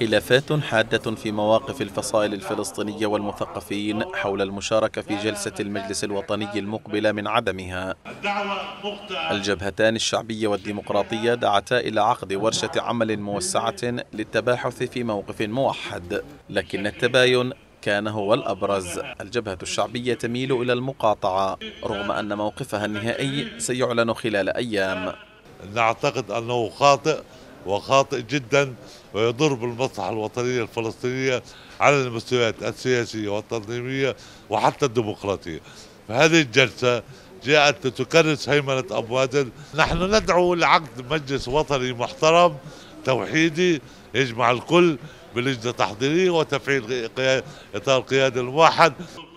خلافات حادة في مواقف الفصائل الفلسطينية والمثقفين حول المشاركة في جلسة المجلس الوطني المقبلة من عدمها. الجبهتان الشعبية والديمقراطية دعتا إلى عقد ورشة عمل موسعة للتباحث في موقف موحد لكن التباين كان هو الأبرز. الجبهة الشعبية تميل إلى المقاطعة رغم أن موقفها النهائي سيعلن خلال أيام. نعتقد أنه خاطئ وخاطئ جدا ويضر بالمصلحة الوطنية الفلسطينية على المستويات السياسية والتنظيمية وحتى الديمقراطية. فهذه الجلسة جاءت لتكرس هيمنة أبو نحن ندعو لعقد مجلس وطني محترم توحيدي يجمع الكل بلجنة تحضيرية وتفعيل إطار القيادة الموحد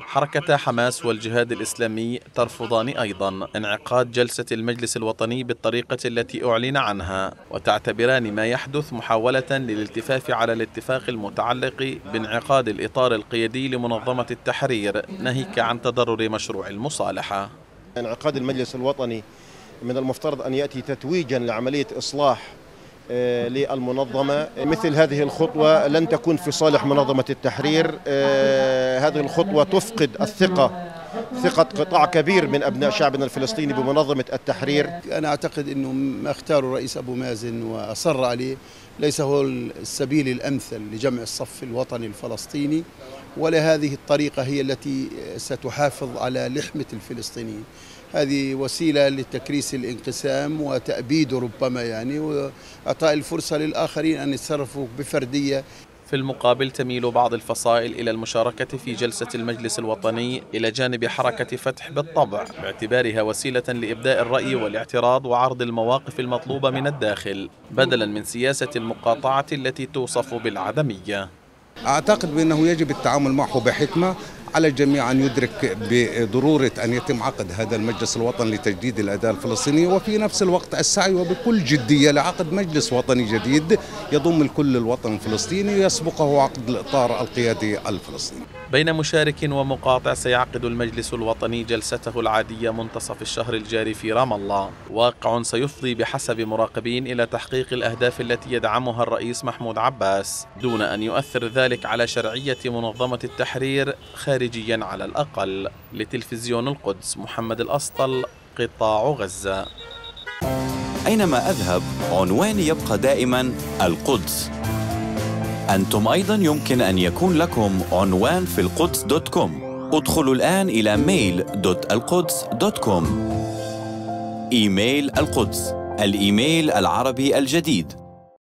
حركة حماس والجهاد الإسلامي ترفضان أيضا انعقاد جلسة المجلس الوطني بالطريقة التي أعلن عنها وتعتبران ما يحدث محاولة للالتفاف على الاتفاق المتعلق بانعقاد الإطار القيادي لمنظمة التحرير ناهيك عن تضرر مشروع المصالحة. انعقاد المجلس الوطني من المفترض أن يأتي تتويجا لعملية إصلاح للمنظمة. مثل هذه الخطوة لن تكون في صالح منظمة التحرير. آه، هذه الخطوة تفقد الثقة ثقة قطاع كبير من أبناء شعبنا الفلسطيني بمنظمة التحرير. أنا أعتقد أنه ما اختاره الرئيس أبو مازن وأصر عليه ليس هو السبيل الأمثل لجمع الصف الوطني الفلسطيني ولا هذه الطريقة هي التي ستحافظ على لحمة الفلسطينيين. هذه وسيلة لتكريس الانقسام وتأبيده ربما يعني وإعطاء الفرصة للآخرين أن يتصرفوا بفردية. في المقابل تميل بعض الفصائل إلى المشاركة في جلسة المجلس الوطني إلى جانب حركة فتح بالطبع باعتبارها وسيلة لإبداء الرأي والاعتراض وعرض المواقف المطلوبة من الداخل بدلا من سياسة المقاطعة التي توصف بالعدمية. أعتقد بأنه يجب التعامل معه بحكمة على الجميع أن يدرك بضرورة أن يتم عقد هذا المجلس الوطني لتجديد الأداء الفلسطيني وفي نفس الوقت السعي وبكل جدية لعقد مجلس وطني جديد يضم الكل الوطن الفلسطيني يسبقه عقد الإطار القيادي الفلسطيني. بين مشارك ومقاطع سيعقد المجلس الوطني جلسته العادية منتصف الشهر الجاري في رام الله. واقع سيفضي بحسب مراقبين إلى تحقيق الأهداف التي يدعمها الرئيس محمود عباس دون أن يؤثر ذلك على شرعية منظمة التحرير خارجيا على الأقل لتلفزيون القدس محمد الأسطل قطاع غزة. أينما أذهب عنواني يبقى دائما القدس. أنتم أيضا يمكن أن يكون لكم عنوان في القدس dot com. ادخلوا الآن إلى mail dot القدس dot com. إيميل القدس الإيميل العربي الجديد.